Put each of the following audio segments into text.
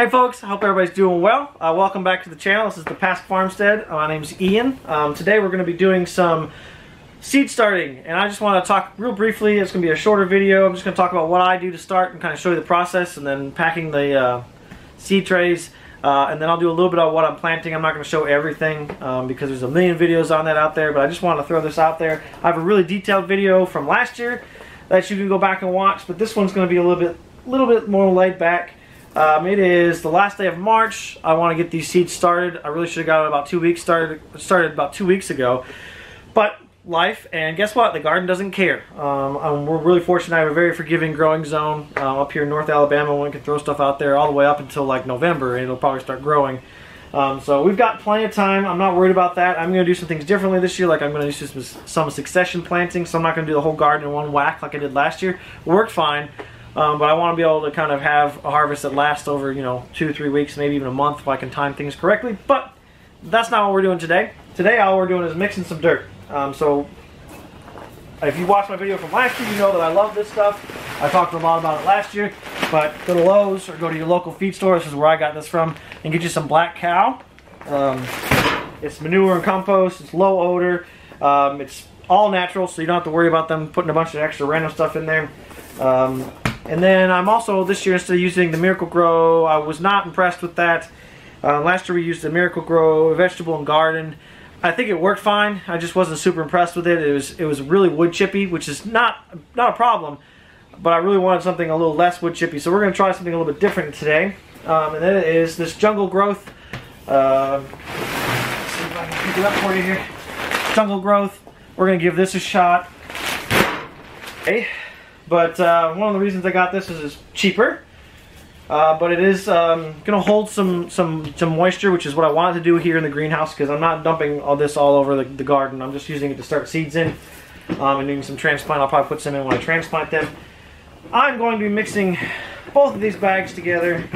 Hey folks, hope everybody's doing well. Uh, welcome back to the channel. This is the Pask Farmstead. My name's Ian. Um, today we're going to be doing some seed starting and I just want to talk real briefly. It's going to be a shorter video. I'm just going to talk about what I do to start and kind of show you the process and then packing the uh, seed trays. Uh, and then I'll do a little bit of what I'm planting. I'm not going to show everything um, because there's a million videos on that out there, but I just want to throw this out there. I have a really detailed video from last year that you can go back and watch, but this one's going to be a little bit, little bit more laid back. Um, it is the last day of March. I want to get these seeds started. I really should have got it about two weeks started. Started about two weeks ago, but life and guess what? The garden doesn't care. Um, we're really fortunate. I have a very forgiving growing zone uh, up here in North Alabama. One can throw stuff out there all the way up until like November, and it'll probably start growing. Um, so we've got plenty of time. I'm not worried about that. I'm going to do some things differently this year. Like I'm going to do some, some succession planting. So I'm not going to do the whole garden in one whack like I did last year. Worked fine. Um, but I want to be able to kind of have a harvest that lasts over, you know, two, three weeks, maybe even a month if I can time things correctly. But that's not what we're doing today. Today all we're doing is mixing some dirt. Um, so if you watched my video from last year, you know that I love this stuff. I talked a lot about it last year. But go to Lowe's or go to your local feed store. This is where I got this from. And get you some Black Kow. Um, it's manure and compost. It's low odor. Um, it's all natural, so you don't have to worry about them putting a bunch of extra random stuff in there. Um, and then I'm also this year instead of using the Miracle-Gro, I was not impressed with that. Uh, last year we used the Miracle-Gro vegetable and garden. I think it worked fine. I just wasn't super impressed with it. It was it was really wood chippy, which is not not a problem. But I really wanted something a little less wood chippy, so we're going to try something a little bit different today. Um, and that is this jungle growth. Uh, see if I can pick it up for you here. Jungle growth. We're going to give this a shot. Okay. But uh, one of the reasons I got this is it's cheaper. Uh, but it is um, going to hold some, some, some moisture, which is what I wanted to do here in the greenhouse because I'm not dumping all this all over the, the, garden. I'm just using it to start seeds in um, and doing some transplant. I'll probably put some in when I transplant them. I'm going to be mixing both of these bags together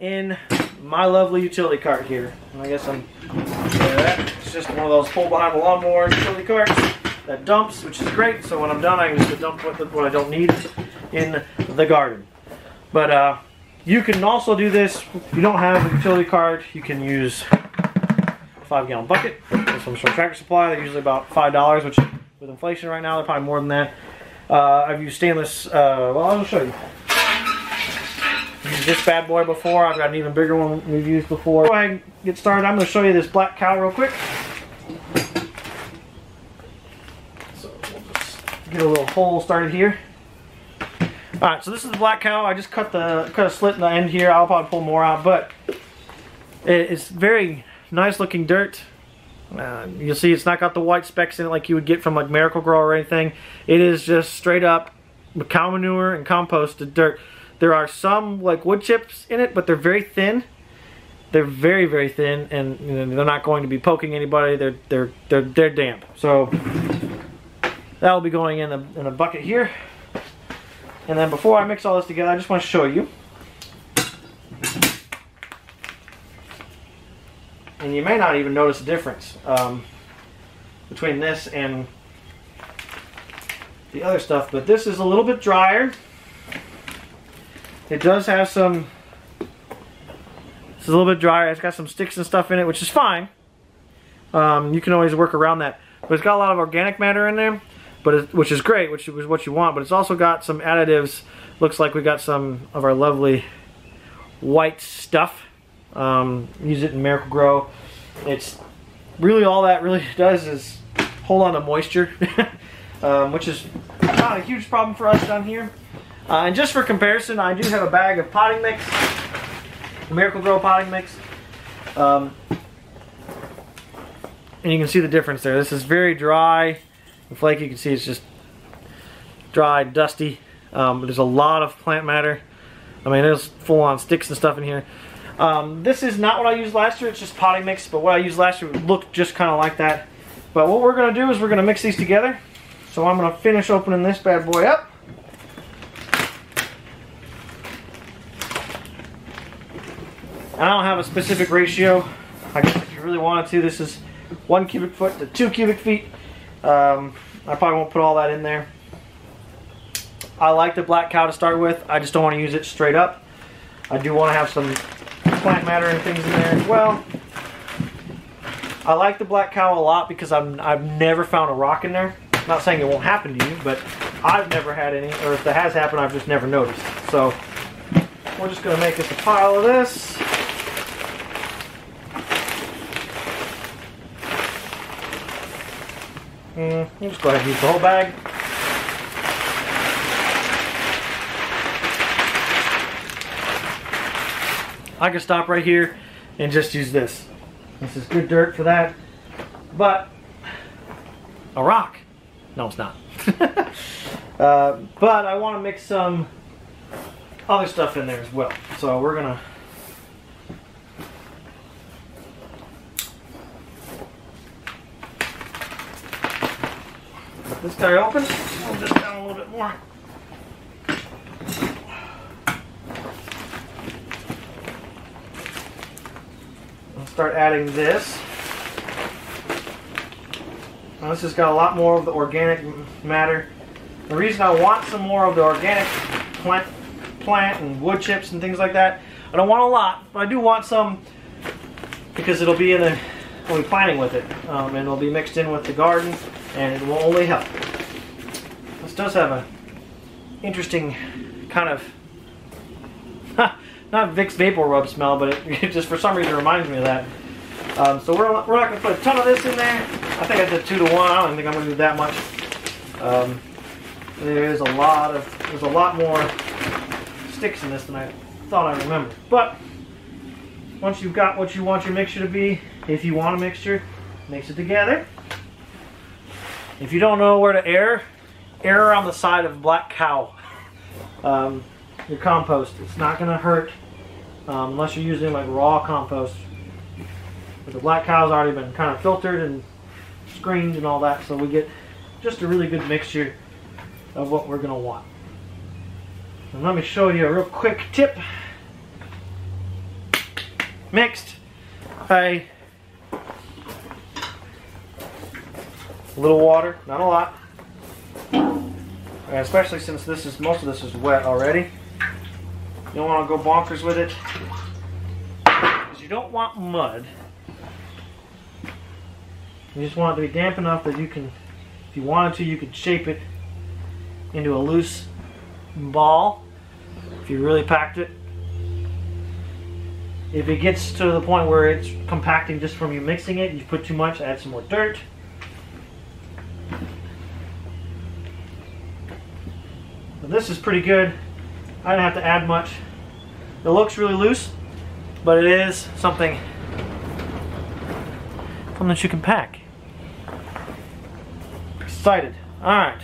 in my lovely utility cart here. I guess I'm, yeah, it's just one of those pull behind the lawnmower utility carts that dumps, which is great. So when I'm done, I can just dump what, I don't need in the garden. But uh, you can also do this. If you don't have a utility cart, you can use a five gallon bucket. This one's from Tractor Supply. They're usually about five dollars, which with inflation right now, they're probably more than that. Uh, I've used stainless. Uh, well, I'll show you. Used this bad boy before. I've got an even bigger one we've used before. Go ahead and get started. I'm going to show you this Black Kow real quick. Get a little hole started here. All right, so this is the Black Kow. I just cut the cut a slit in the end here. I'll probably pull more out, but it's very nice looking dirt. Uh, you'll see it's not got the white specks in it like you would get from like Miracle-Gro or anything. It is just straight up cow manure and composted dirt. There are some like wood chips in it, but they're very thin. They're very very thin, and you know, they're not going to be poking anybody. They're they're they're they're damp. So that will be going in a, in a bucket here. And then before I mix all this together, I just want to show you. And you may not even notice a difference um, between this and the other stuff, but this is a little bit drier. It does have some, it's a little bit drier. It's got some sticks and stuff in it, which is fine. Um, you can always work around that. But it's got a lot of organic matter in there but it, which is great, which is what you want. But it's also got some additives. Looks like we got some of our lovely white stuff. Um, use it in Miracle-Gro. It's really all that really does is hold on to moisture, um, which is not a huge problem for us down here. Uh, and just for comparison, I do have a bag of potting mix, Miracle-Gro potting mix. Um, and you can see the difference there. This is very dry the flake you can see it's just dry, dusty. Um, there's a lot of plant matter. I mean, there's full on sticks and stuff in here. Um, this is not what I used last year, it's just potting mix, but what I used last year looked just kind of like that. But what we're going to do is we're going to mix these together. So I'm going to finish opening this bad boy up. I don't have a specific ratio. I guess if you really wanted to, this is one cubic foot to two cubic feet. Um, I probably won't put all that in there. I like the Black Kow to start with. I just don't want to use it straight up. I do want to have some plant matter and things in there as well. I like the Black Kow a lot because I'm, I've never found a rock in there. Not saying it won't happen to you, but I've never had any, or if that has happened, I've just never noticed. So we're just going to make us a pile of this. Mm, just go ahead and use the whole bag. I could stop right here and just use this. This is good dirt for that. But a rock. No, it's not. uh, but I want to mix some other stuff in there as well. So we're going to this guy open. Move this down a little bit more. I'll start adding this. Now this has got a lot more of the organic matter. The reason I want some more of the organic plant, plant and wood chips and things like that, I don't want a lot, but I do want some because it'll be in the, we'll be planting with it. Um, and it'll be mixed in with the garden and it will only help. This does have a interesting kind of not Vicks Vapor Rub smell, but it, it, just for some reason reminds me of that. Um, so we're, we're not going to put a ton of this in there. I think I did two to one. I don't think I'm going to do that much. Um, there is a lot of there's a lot more sticks in this than I thought I remembered. But once you've got what you want your mixture to be, if you want a mixture, mix it together. If you don't know where to err, err on the side of Black Kow. Um, your compost. It's not going to hurt um, unless you're using like raw compost. But the Black Kow's already been kind of filtered and screened and all that, so we get just a really good mixture of what we're going to want. And let me show you a real quick tip. Mixed a little water, not a lot. Especially since this is most of this is wet already. You don't want to go bonkers with it. Because you don't want mud. You just want it to be damp enough that you can, if you wanted to, you could shape it into a loose ball if you really packed it. If it gets to the point where it's compacting just from you mixing it, you put too much, add some more dirt. This is pretty good. I didn't have to add much. It looks really loose, but it is something, something that you can pack. Excited. All right.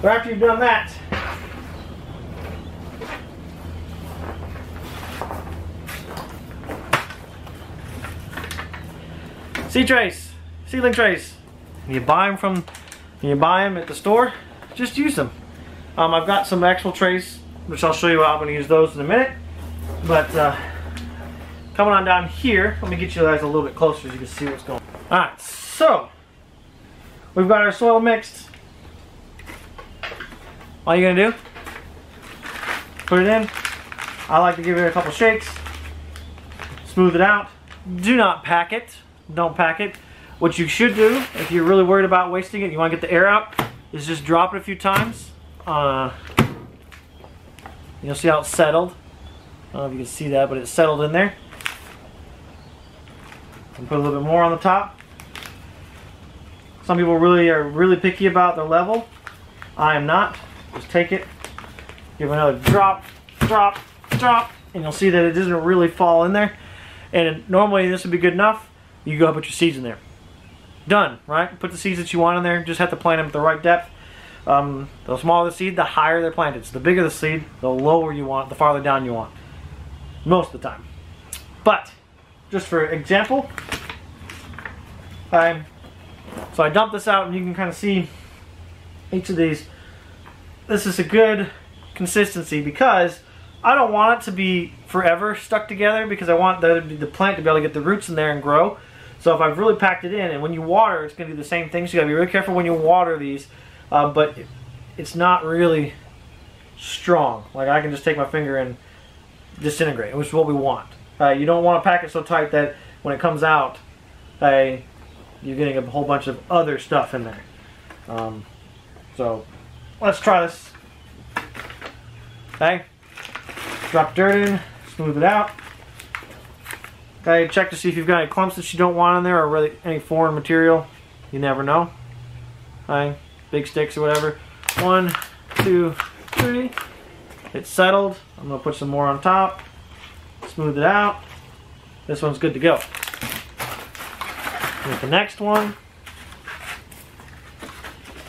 So after you've done that, seed trays, seedling trays. You buy them from, you buy them at the store, just use them. Um, I've got some actual trays, which I'll show you how I'm going to use those in a minute. But uh, coming on down here, let me get you guys a little bit closer so you can see what's going on. Alright, so we've got our soil mixed. All you're going to do, put it in. I like to give it a couple shakes, smooth it out. Do not pack it. Don't pack it. What you should do, if you're really worried about wasting it, you want to get the air out, is just drop it a few times uh, you'll see how it's settled. I don't know if you can see that, but it's settled in there. And put a little bit more on the top. Some people really are really picky about their level. I am not. Just take it, give another drop, drop, drop, and you'll see that it doesn't really fall in there. And normally this would be good enough. You go put your seeds in there. Done, right? Put the seeds that you want in there. Just have to plant them at the right depth. Um, the smaller the seed, the higher they're planted. So the bigger the seed, the lower you want, the farther down you want. Most of the time. But, just for example, I, so I dump this out and you can kind of see each of these. This is a good consistency because I don't want it to be forever stuck together because I want the, the plant to be able to get the roots in there and grow. So if I've really packed it in and when you water, it's going to do the same thing. So you got to be really careful when you water these uh, but it's not really strong. Like I can just take my finger and disintegrate, which is what we want. Uh, you don't want to pack it so tight that when it comes out, uh, you're getting a whole bunch of other stuff in there. Um, so let's try this. Okay, drop dirt in, smooth it out. Okay, check to see if you've got any clumps that you don't want in there or really any foreign material. You never know. Okay, big sticks or whatever. One, two, three. It's settled. I'm gonna put some more on top. Smooth it out. This one's good to go. With the next one,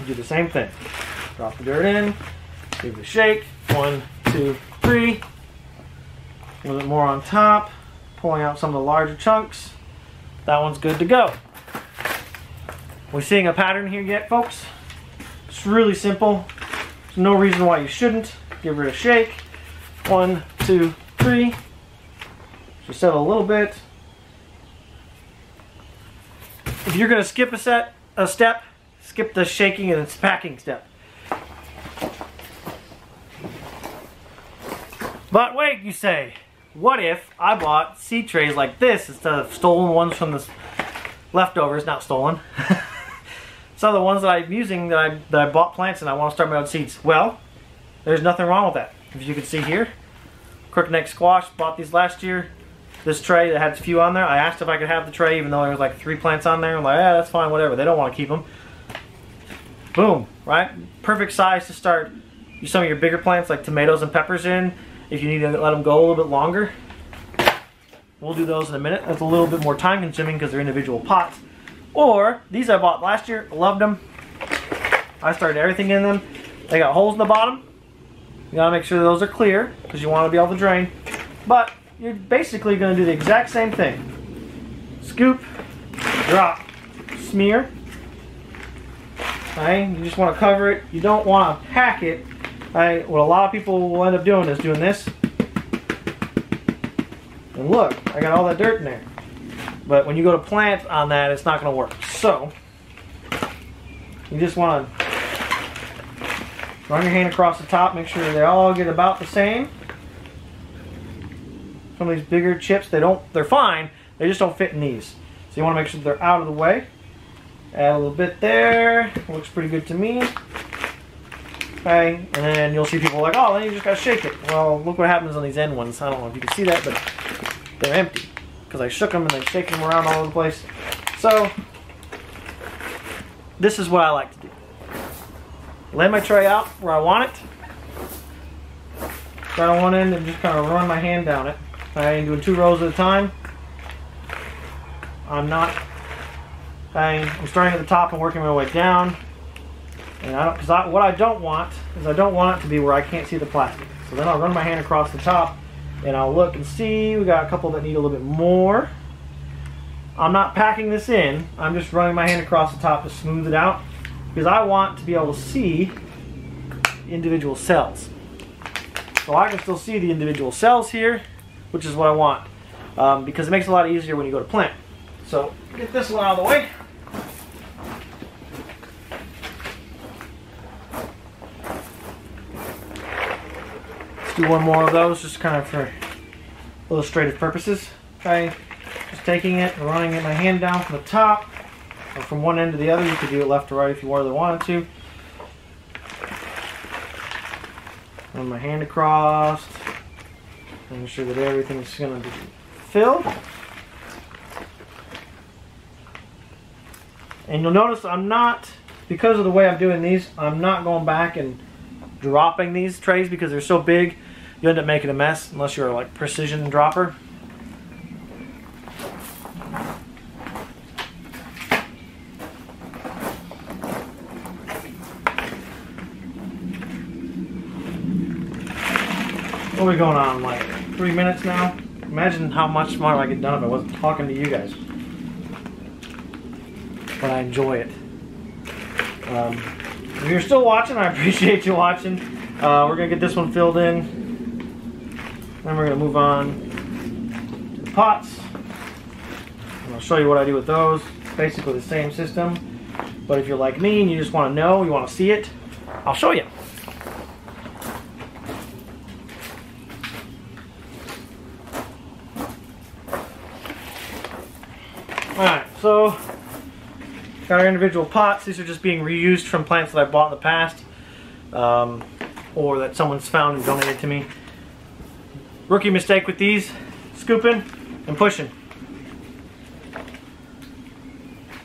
do the same thing. Drop the dirt in, give it a shake. One, two, three. A little bit more on top, pulling out some of the larger chunks. That one's good to go. We seeing a pattern here yet, folks? It's really simple. There's no reason why you shouldn't. Give her a shake. One, two, three. Just settle a little bit. If you're to skip a set, a step, skip the shaking and packing step. But wait, you say, what if I bought seed trays like this instead of stolen ones from the leftovers, not stolen. Some of the ones that I'm using that I, that I bought plants and I want to start my own seeds. Well, there's nothing wrong with that. As you can see here, crookneck squash, bought these last year. This tray that had a few on there, I asked if I could have the tray even though there was like three plants on there. I'm like, yeah, that's fine, whatever. They don't want to keep them. Boom, right? Perfect size to start some of your bigger plants like tomatoes and peppers in if you need to let them go a little bit longer. We'll do those in a minute. That's a little bit more time consuming because they're individual pots. Or, these I bought last year, loved them. I started everything in them. They got holes in the bottom. You gotta make sure those are clear because you want to be able to drain. But you're basically gonna do the exact same thing. Scoop, drop, smear. Okay, you just want to cover it. You don't want to pack it. Okay, what a lot of people will end up doing is doing this. And look, I got all that dirt in there. But when you go to plant on that, it's not going to work. So, you just want to run your hand across the top, make sure they all get about the same. Some of these bigger chips, they don't, they're fine, they just don't fit in these. So you want to make sure they're out of the way. Add a little bit there, looks pretty good to me. Okay, and then you'll see people like, oh, then you just gotta shake it. Well, look what happens on these end ones. I don't know if you can see that, but they're empty because I shook them and they're shaking them around all over the place. So, this is what I like to do. Lay my tray out where I want it. On one end and just kind of run my hand down it. I'm doing two rows at a time. I'm not, I'm starting at the top and working my way down. And I don't, because I, what I don't want is I don't want it to be where I can't see the plastic. So then I'll run my hand across the top and I'll look and see. We got a couple that need a little bit more. I'm not packing this in. I'm just running my hand across the top to smooth it out because I want to be able to see individual cells. So I can still see the individual cells here, which is what I want um, because it makes it a lot easier when you go to plant. So get this one out of the way. Do one more of those just kind of for illustrative purposes. Okay, just taking it and running it, my hand down from the top or from one end to the other. You could do it left to right if you really wanted to. Run my hand across, making sure that everything's going to be filled. And you'll notice I'm not, because of the way I'm doing these, I'm not going back and dropping these trays because they're so big you end up making a mess unless you're like precision dropper. What are we going on, like three minutes now? Imagine how much more I get done if I wasn't talking to you guys. But I enjoy it. Um, if you're still watching, I appreciate you watching. Uh, we're going to get this one filled in. Then we're going to move on to the pots. And I'll show you what I do with those. Basically the same system. But if you're like me and you just want to know, you want to see it, I'll show you. Alright, so got our individual pots. These are just being reused from plants that I bought in the past um, or that someone's found and donated to me. Rookie mistake with these, scooping and pushing.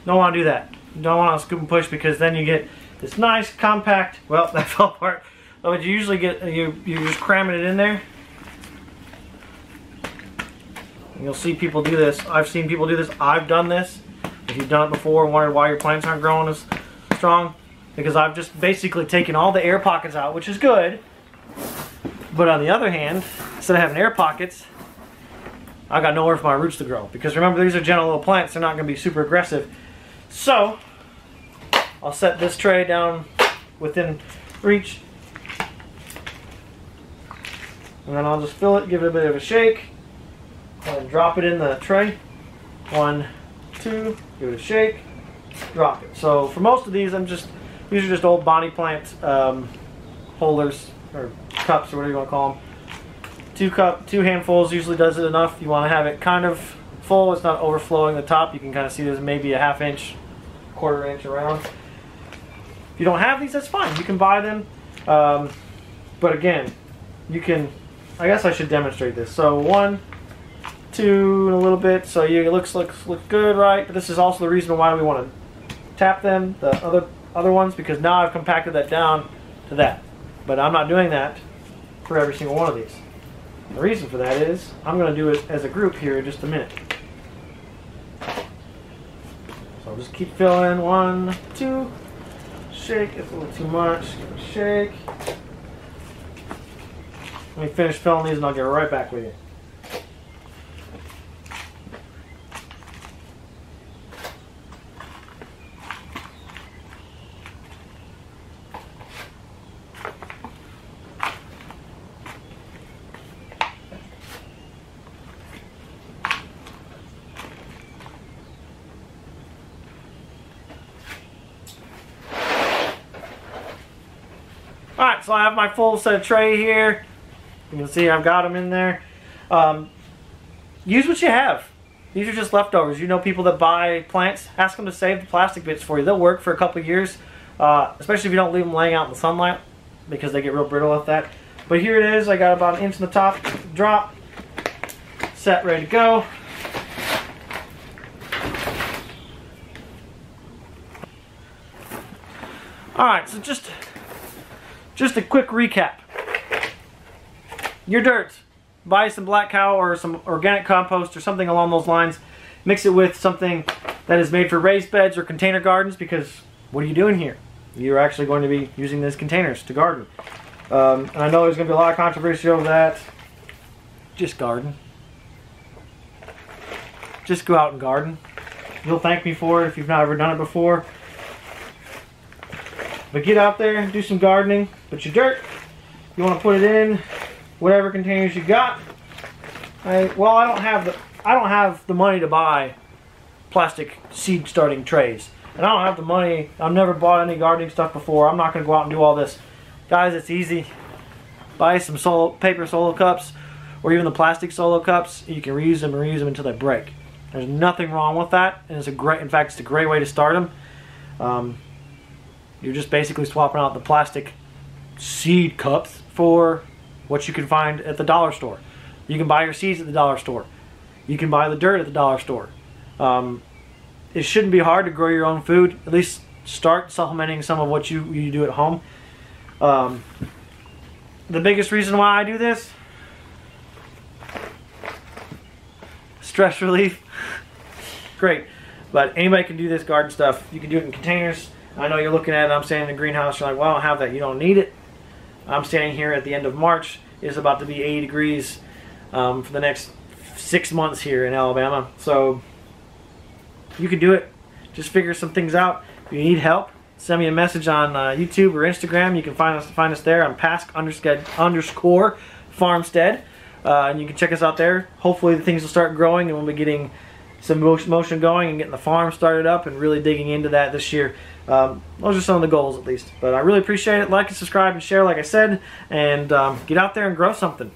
Don't want to do that. Don't want to scoop and push because then you get this nice compact, well that fell apart, oh, but you usually get, you, you're just cramming it in there. And you'll see people do this. I've seen people do this. I've done this. If you've done it before and wondered why your plants aren't growing as strong, because I've just basically taken all the air pockets out, which is good. But on the other hand, instead of having air pockets, I got nowhere for my roots to grow. Because remember, these are gentle little plants. They're not going to be super aggressive. So, I'll set this tray down within reach. And then I'll just fill it, give it a bit of a shake, and drop it in the tray. One, two, give it a shake, drop it. So for most of these, I'm just, these are just old Bonnie plant um, holders, or cups, or whatever you want to call them. Two cup, two handfuls usually does it enough. You want to have it kind of full, it's not overflowing the top. You can kind of see there's maybe a half inch, quarter inch around. If you don't have these, that's fine. You can buy them. Um, but again, you can, I guess I should demonstrate this. So one, two, a little bit. So you, it looks, looks, looks good, right? But this is also the reason why we want to tap them, the other, other ones, because now I've compacted that down to that. But I'm not doing that for every single one of these. The reason for that is I'm going to do it as a group here in just a minute. So I'll just keep filling. One, two, shake. It's a little too much. Shake. Let me finish filling these and I'll get right back with you. Alright, I have my full set of tray here. You can see I've got them in there. Um, use what you have. These are just leftovers. You know people that buy plants, ask them to save the plastic bits for you. They'll work for a couple years, uh, especially if you don't leave them laying out in the sunlight because they get real brittle with that. But here it is. I got about an inch in the top, drop, set, ready to go. Alright, so just just a quick recap. Your dirt. Buy some Black Kow or some organic compost or something along those lines. Mix it with something that is made for raised beds or container gardens because what are you doing here? You're actually going to be using these containers to garden. Um, and I know there's going to be a lot of controversy over that. Just garden. Just go out and garden. You'll thank me for it if you've not ever done it before. But get out there, do some gardening, put your dirt. You want to put it in whatever containers you got. I, well, I don't have the I don't have the money to buy plastic seed starting trays. And I don't have the money. I've never bought any gardening stuff before. I'm not going to go out and do all this. Guys, it's easy. Buy some solo, paper solo cups or even the plastic solo cups. You can reuse them and reuse them until they break. There's nothing wrong with that. And it's a great, in fact, it's a great way to start them. Um, you're just basically swapping out the plastic seed cups for what you can find at the dollar store. You can buy your seeds at the dollar store. You can buy the dirt at the dollar store. Um, it shouldn't be hard to grow your own food. At least start supplementing some of what you, you do at home. Um, the biggest reason why I do this stress relief. Great. But anybody can do this garden stuff. You can do it in containers. I know you're looking at it, I'm standing in the greenhouse, you're like, well, I don't have that. You don't need it. I'm standing here at the end of March. It's about to be 80 degrees um, for the next six months here in Alabama. So you can do it. Just figure some things out. If you need help, send me a message on uh, YouTube or Instagram. You can find us find us there on Pask underscore Farmstead. Uh, and you can check us out there. Hopefully the things will start growing and we'll be getting some motion going and getting the farm started up and really digging into that this year. Um, those are some of the goals at least. But I really appreciate it. Like and subscribe and share like I said. And um, get out there and grow something.